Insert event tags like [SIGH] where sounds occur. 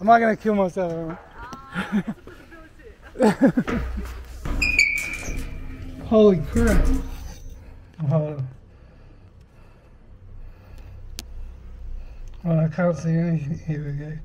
I'm not gonna kill myself. [LAUGHS] Holy crap. Hold on. Oh, I can't see anything. Here we go.